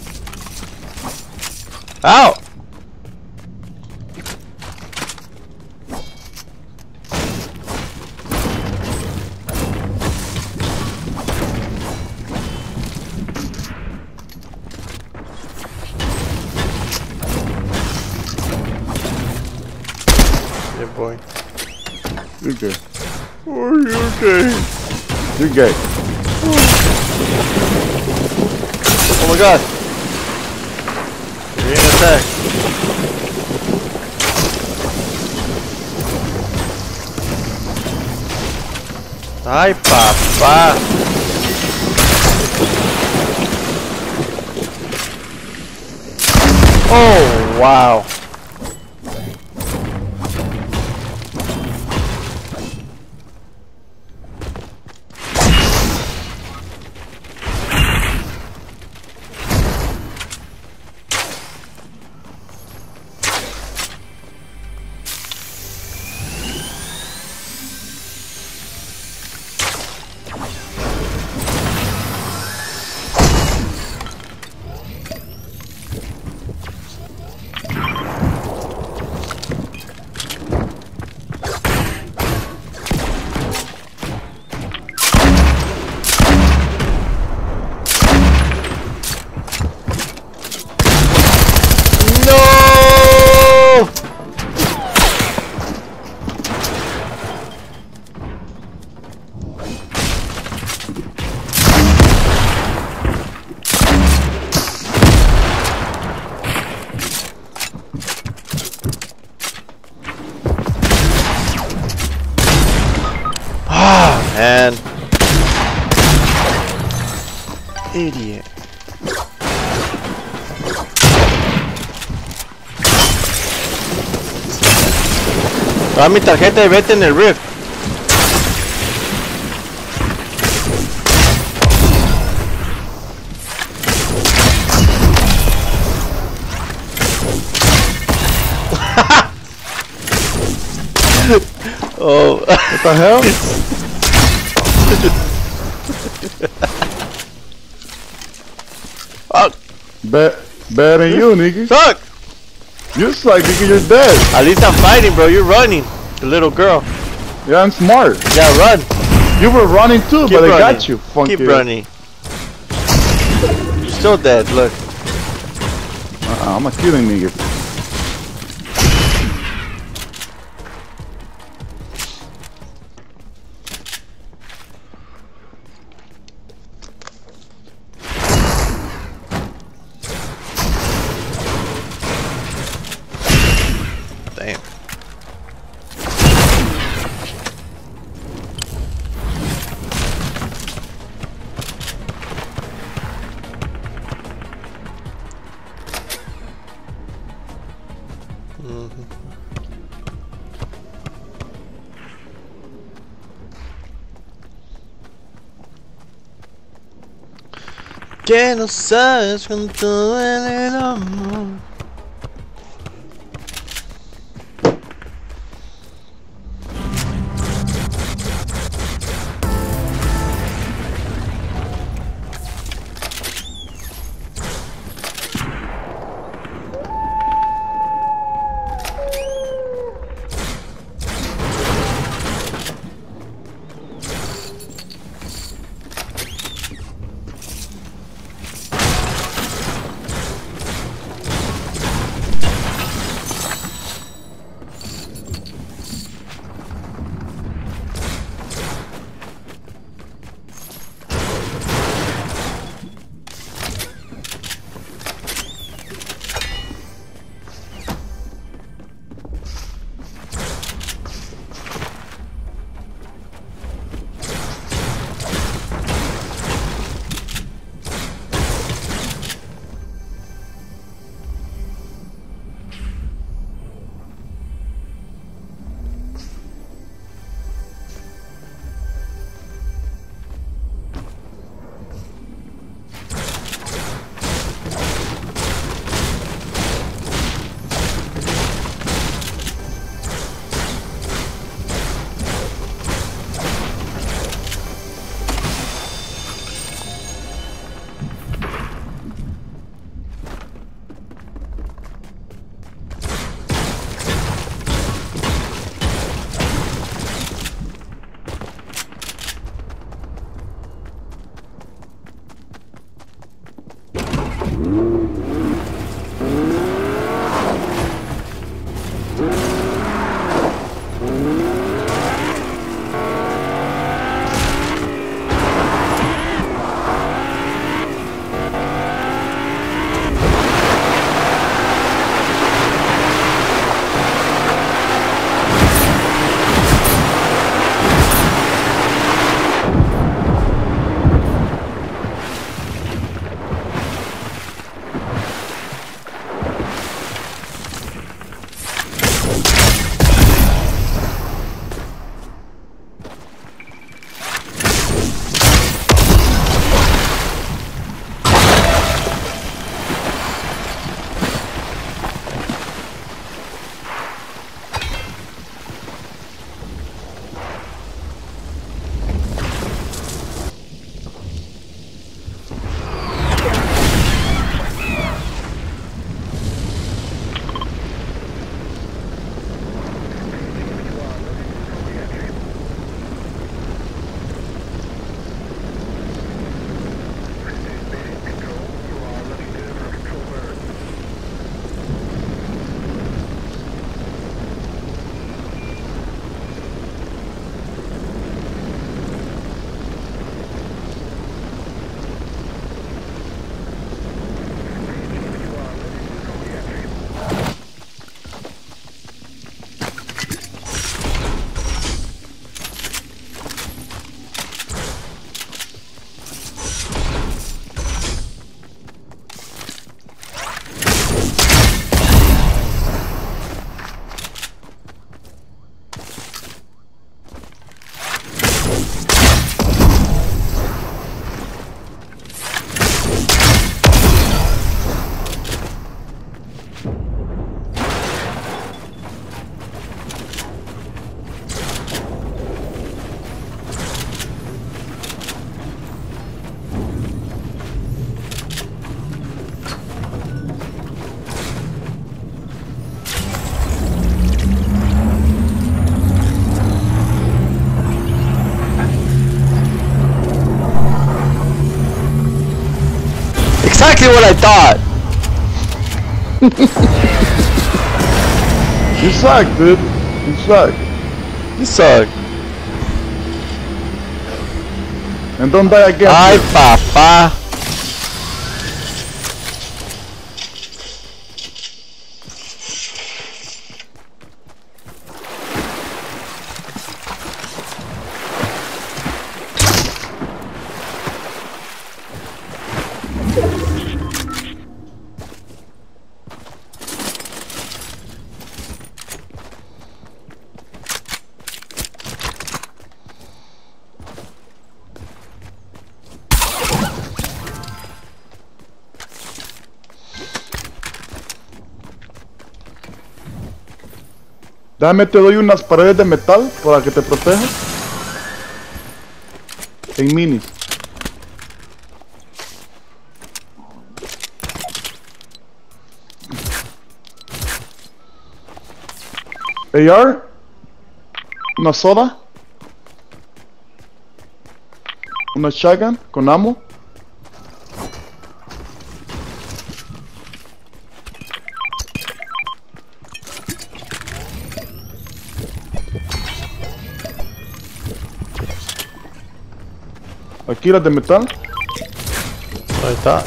A: Out. Wow. Dame mi tarjeta y vete en el Rift. oh,
C: What the hell?
A: fuck,
C: Bad, bad than you, nigga.
A: fuck.
C: You suck, nigga. You're dead.
A: At least I'm fighting, bro. You're running. The little girl.
C: Yeah, I'm smart.
A: Yeah, run.
C: You were running too,
A: Keep
C: but I got you. Funky.
A: Keep running. You're still dead. Look.
C: Uh-uh, I'm a killing nigga.
A: Que no sabes cuánto duele el amor. Exactly what I thought.
C: You suck, dude. You suck.
A: You suck.
C: And don't die again.
A: Ay,
C: dude.
A: papá.
C: Dame, te doy unas paredes de metal para que te proteja. En minis. AR. Una soda. Una shotgun con ammo. Aquí las de metal.
A: Ahí está.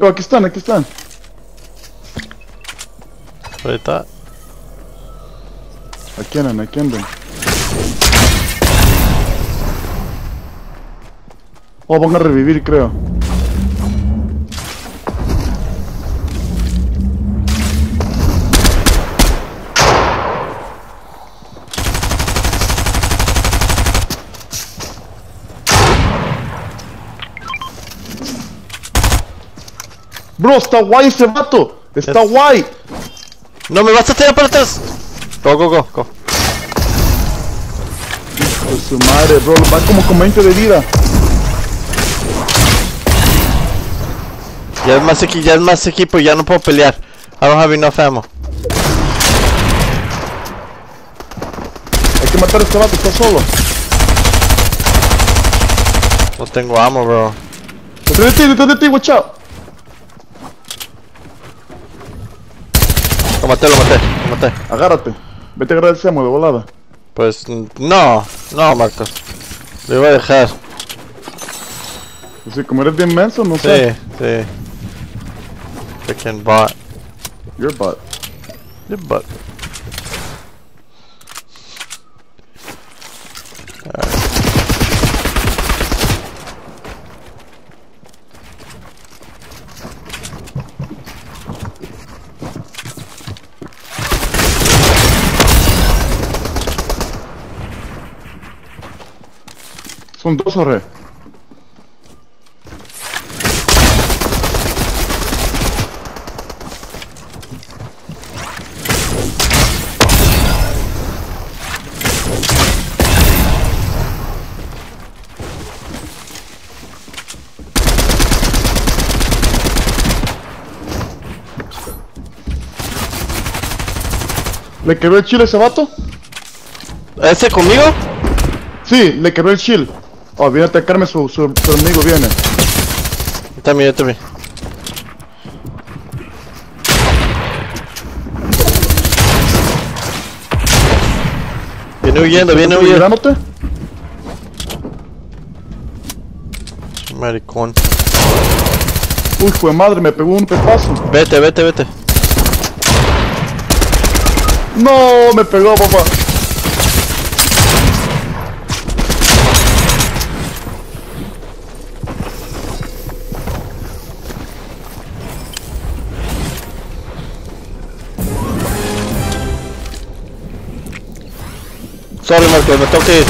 C: Oh, aquí están, aquí están.
A: Ahí está.
C: Aquí andan, aquí andan. Oh, van a revivir, creo. Bro, está guay ese vato. Está
A: Es-
C: guay.
A: No me vas a tirar para atrás. Go, go, go, go.
C: Pues su madre, bro. Va como con 20 de vida.
A: Ya es más equipo, ya es más equipo y ya no puedo pelear. I don't have enough ammo.
C: Hay que matar a este vato, está solo.
A: No tengo ammo, bro.
C: Detrás de ti, detrás de ti, watch out.
A: Maté, lo maté, lo maté.
C: Agárrate. Vete a agarrar de volada.
A: Pues no, no, Marcos. Lo iba a dejar.
C: Así como eres bien menso, no
A: Sí,
C: sé.
A: sí. Freaking bot.
C: Your butt.
A: Your butt.
C: Son dos o re. ¿Le quebró el chile a ese vato?
A: ¿Ese conmigo?
C: Sí, le quebró el shield. Oh, viene a atacarme su, su, su amigo, viene.
A: Yo también, yo también. Viene huyendo, viene
C: ¿Estás
A: huyendo. Maricón.
C: Uy, fue madre, me pegó un pepazo.
A: Vete, vete, vete.
C: No, me pegó, papá.
A: Sorry, Marcos, me tengo que ir.